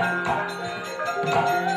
Thank you.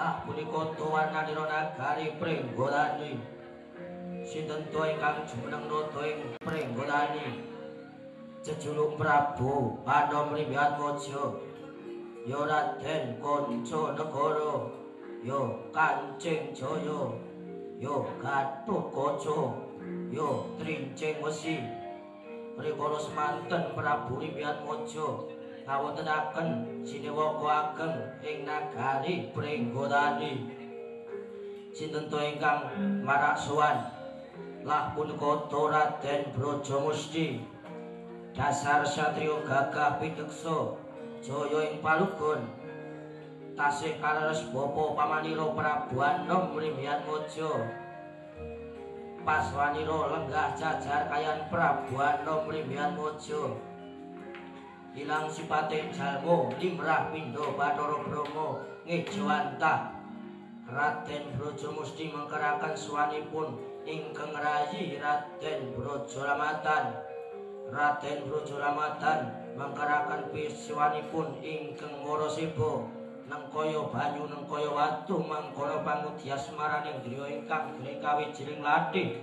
Lah punika tuwananira nagari Prenggolani. Sinten to ingkang jumeneng nata ing Prenggolani? Jejuluk Prabu Anomri Atmaja ya Raden Kanca Negara ya Kancing Jaya. Ya Gatotkaca ya Trincing Wesi. Rikala semanten Prabu Atmaja ngawontenaken sinewaka ageng ing nagari Pringgodani. Sinten to ingkang marak sowan lah punika Raden Brajamusti. Dasar satriya gagah piteksa jaya ing palugon. Tasih kareres bapa pamanira Prabu Anom Rimyan Mojo. Paswanira lenggah jajar kayan Prabu Anom Rimyan Mojo. Ilang sipate jalmo limrah pindo bathara brahma ngejawanta Raden Brojo Musti mengkerakan suwanipun ingkang rayi Raden Brojo Lamatan Raden Brojo Lamatan mengkerakan pisuwanipun ingkang Morosibo nengkaya banyu nengkaya watu mangkono pangudya semaraning driya ingkang grekawi jiring latih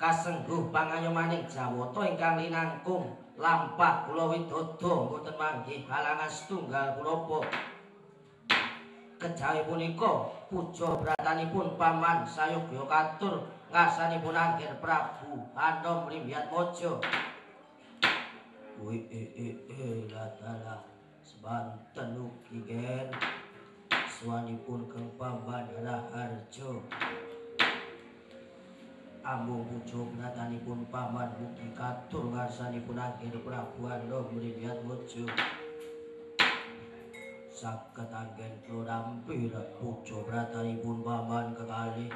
kasengguh pangayomaning Jawata ingkang linangkung lampah kula widodo. Mboten manggih halangan setunggal punapa kejawi punika puja bratanipun paman sayogya katur ngasanipun Angger Prabu Anom Rimyat Mojo. Wih, eh, eh, eh, latala, sebanten uki, gen. yuswanipun kang pambandara harjo ambung pujo benatanipun paman mugi katur ngarsanipun akhir prabu ando mriyat mojo saged anggen kula rampir pujo benatanipun paman kekali.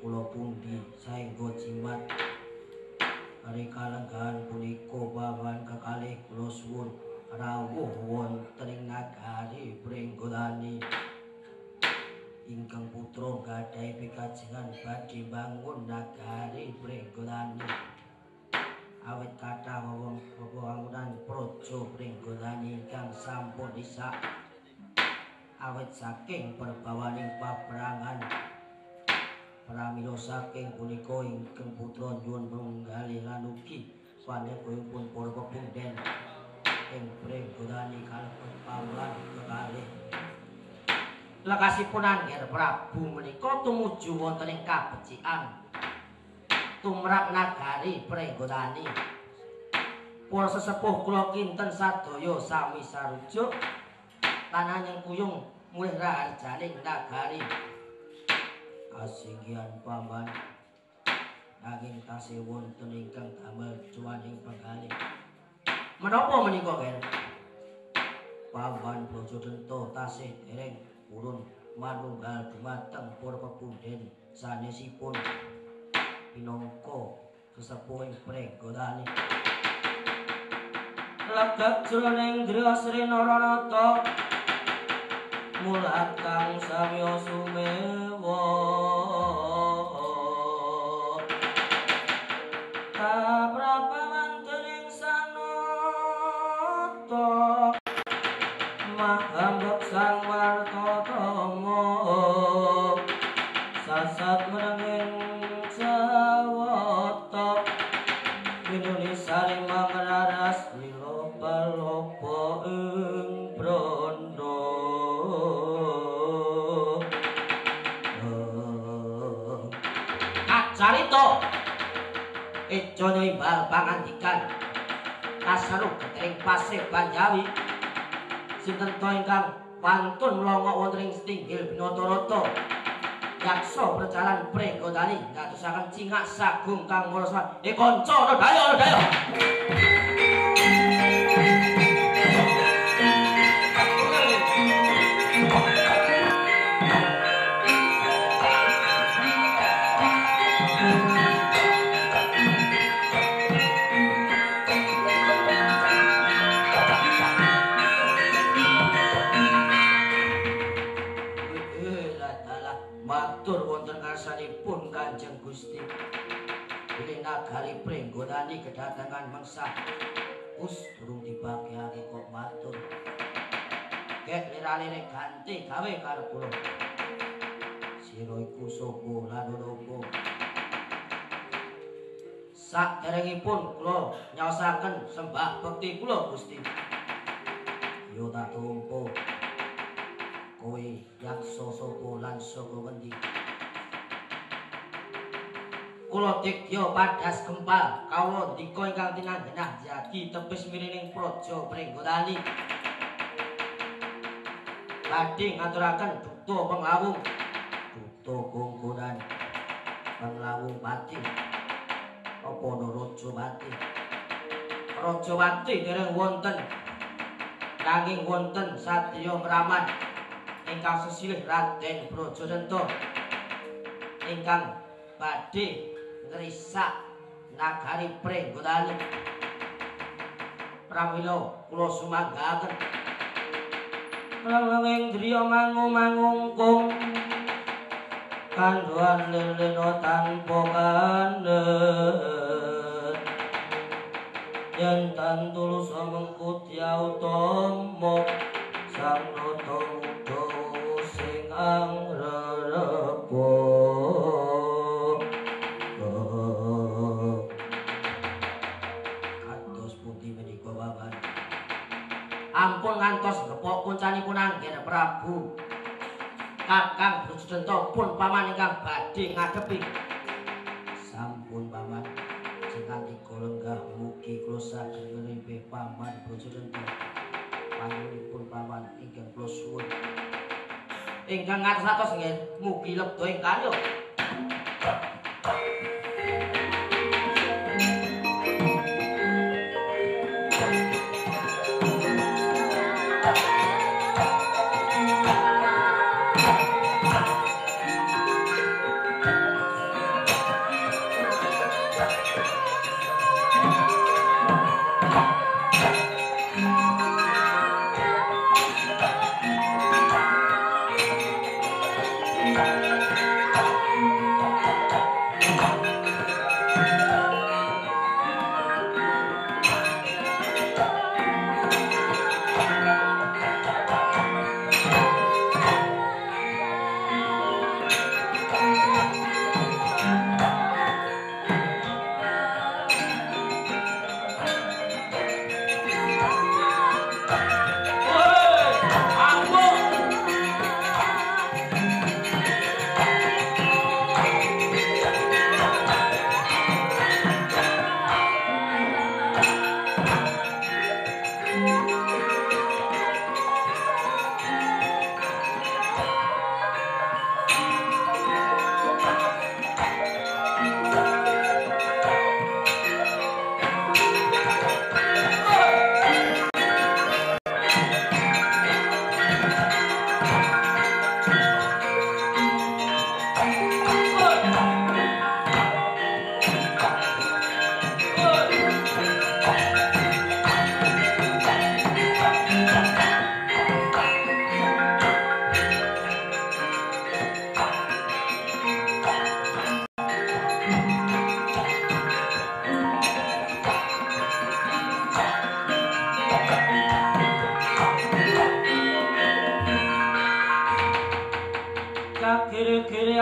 Kula pundi saengga jimat. Hari kalenggan punika paman kekali kula suwun. Rawuh wonten ing nagari Pringgolani ingkang putra gadhahi pikajengan badhe bangun nagari Pringgolani awit kathah wewangunan praja Pringgolani ingkang sampun isak. Awit saking perbawaning paprangan pramila saking punika ingkang putra nyuwun menggali lan ugi panjenenganipun para pepunden ing pringgodani kalebet pawulan kekalih. Lekasipun Angger Prabu menika tumuju wonten ing kabecikan tumrap nagari pringgodani. Para sesepuh kula kinten sadaya sami sarujuk lan anyeng kuyung mulih raharjaning nagari. Kasinggihan paman nanging tasih wonten ingkang damel cuaning penggalih. Menapa menika, Ger? Pawan bojo dento tasih dereng urun manunggal dumateng para pepunden sanesipun pinangka kesepuhing pregodane. Lagak jroning Driya Sri Naranata mulat kang samya sumewa ejone imbal pangandikan kasaru ketering pasir banjawi. Sinten to ingkang pantun mlongo wonten ing setinggil binata-rata yaksa perjalanan pregodani ngatusaken cingak sagung kang ngursa e kanca dayo dayo Gusti. Bilih nagari pringgonani kedatangan mangsa. Us durung dibagiake kok matur. Kek lirane ganti gawe karo kula. Sira iku sapa lan opo? Sak derengipun kula nyaosaken sembah bekti kula Gusti. Yo tak tumpu. Kowe yaksa sapa lan saka wendi? kula dikya padas gempal kawula dika ingkang tinanggenah jagi tebis mirining praja pringgotani badhe ngaturaken duta penglawung. Duta gonggonan penglawung pati apa naraja pati raja pati dereng wonten. Nanging wonten sadya kraman ingkang sesilih Raden Brajadanta ingkang badhe ngrisak nagari prenggotani pramila kula sumanggaken. Langeng driya mangu-mangungkung kanduan leleno tanpa kanen. Yen tan tulus mengkut ya utama sang kuncanipun anggen Prabu. Kakang Brujudenta pun paman ingkang badhe ngadepi. Sampun paman. Sing kanthi lenggah mugi kula saged paman Brujudenta. Panjenenganipun paman ingkang kula suwun. Ingkang ngatos-atos nggih mugi lebdo ing kalih.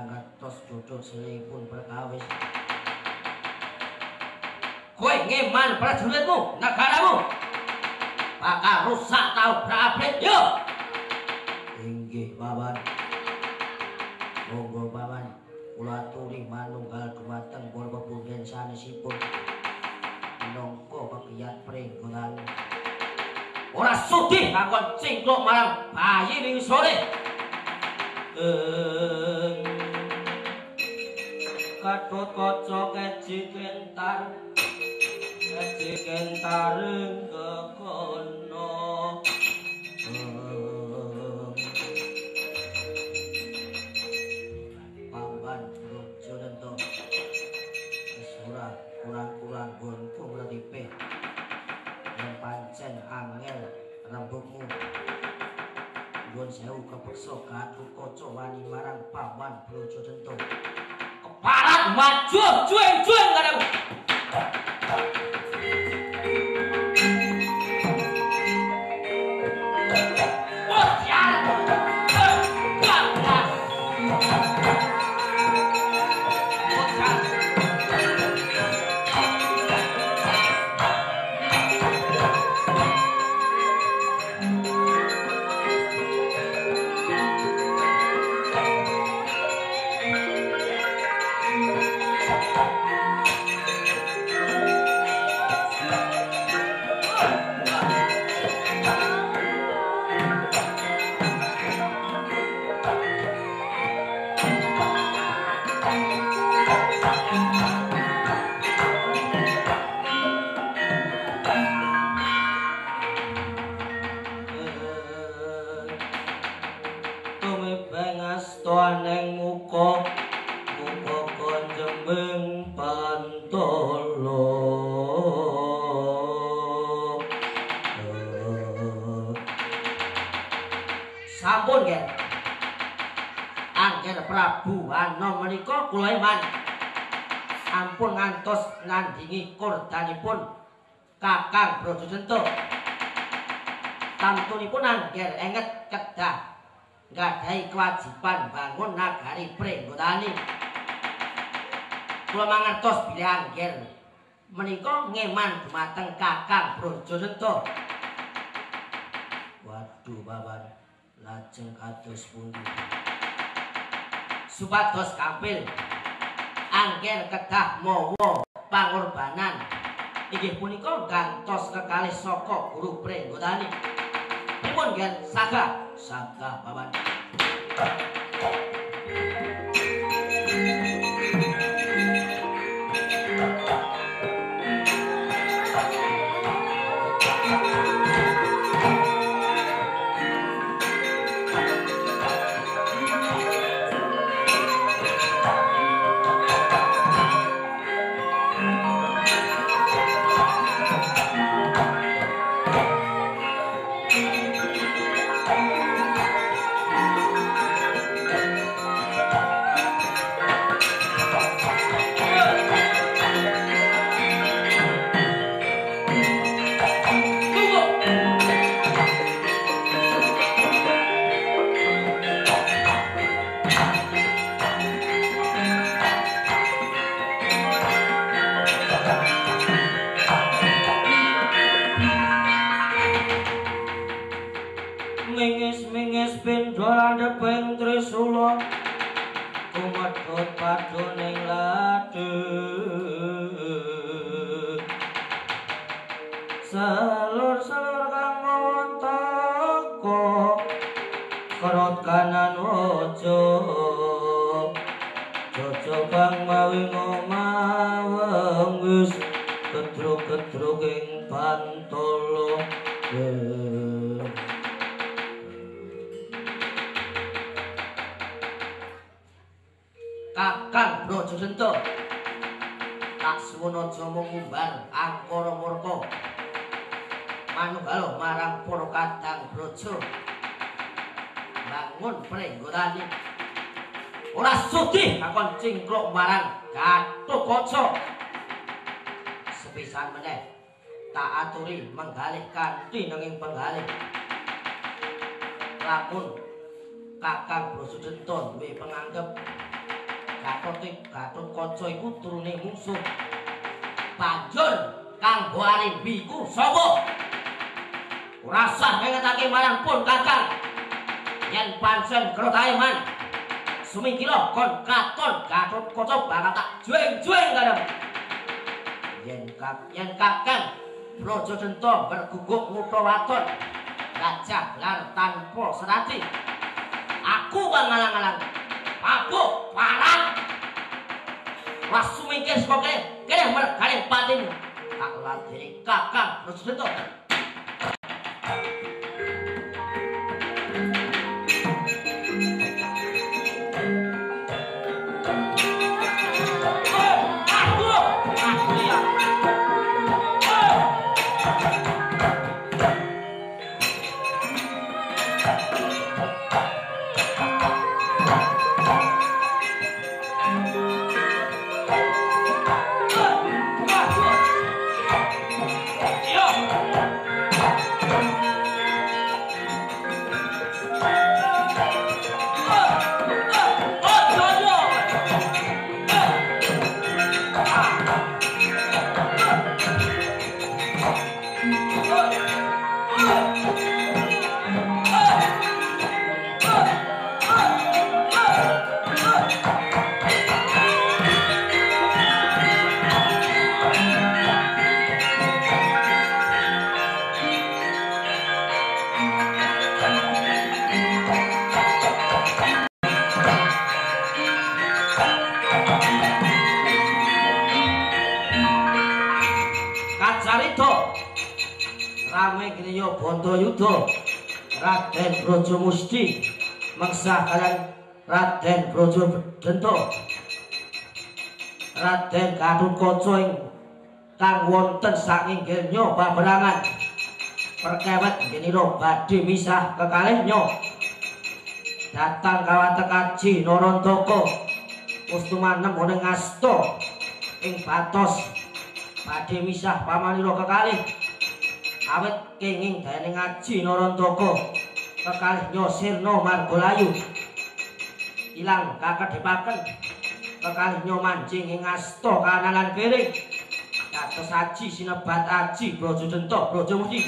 mangertos duduk selipun perkawis. Kowe ngeman prajuritmu, negaramu. Bakal rusak tau berabrik, yo. Inggih, Paman. Monggo, Paman. Kula aturi manunggal dumateng pun pepunggen sanesipun. Nongko pegiat pringgonan. Ora sudi ngakon cingkluk marang bayi ning sore. Eng. Katut kaca keji kentar. Keji kentareng kekono. Pamban lucu nento. Wis ora kurang-kurang gonku mletipe. Yen pancen angel rembugmu. Nuwun sewu kepeksa gatu kaca wani marang paman brojo dento. Bạn. Asta ning muka. Muka konjembing pantolo Sampun nggih Angger Prabu Anom kula iman. Ampun ngantos nandingi kordanipun Kakang Brodosento tamtunipun angger enget kedah nggadahi kewajiban bangun nagari Prenggotani. Kula mangertos bilih angger menika ngeman dumateng Kakang Brojosento. Waduh, Bapak. Lajeng kados pundi? Supados kampil angger kedah mawa pangorbanan inggih punika gantos kekalih saka guru Prenggotani. Pripun gen saga saga paman. Mingis-mingis pindho Rồi 鬼 Kakang Brojosento tak suwun aja mung ngumbar angkara murka. Manunggal marang para kadang brojo. Bangun prenggotane ora sudi akon cingkluk marang Gatot Kaca. Sepisan meneh tak aturi menggalih kanthi nanging penggalih. Lamun Kakang Brojosento duwe penganggep Gatot Gatot Kaca iku turune musuh. Banjur Kang Boari biku sapa? Ora sah ngetake marang pun Kakang. Yen pancen krotaeman sumingkira kon katon Gatot Kaca bakal tak jueng-jueng kadang. Yen kak yen Kakang Raja Denta berguguk muta waton gajah lar tanpa serati. Aku kang ngalang-alang. Aku parang. Wah sumingkir saka kene, kene mergane patin. Tak ladeni kakang terus Brojo Musti mengsah kalian Raden Brojo Dento Raden Gadut Koco ing kang wonten saking nyo baberangan perkewet geniro badhe misah kekalih nyo datang kawate kaji Norontoko Ustumanem ning asto ing batos badhe misah pamaniro kekalih. Awet kenging dening ngaji Narantaka kekalih nyosirna margolayu ilang kakedhepaken kekalih nyomanjing ing asta kanalan kering kados aji sinebat aji Brajadenta Brajamukti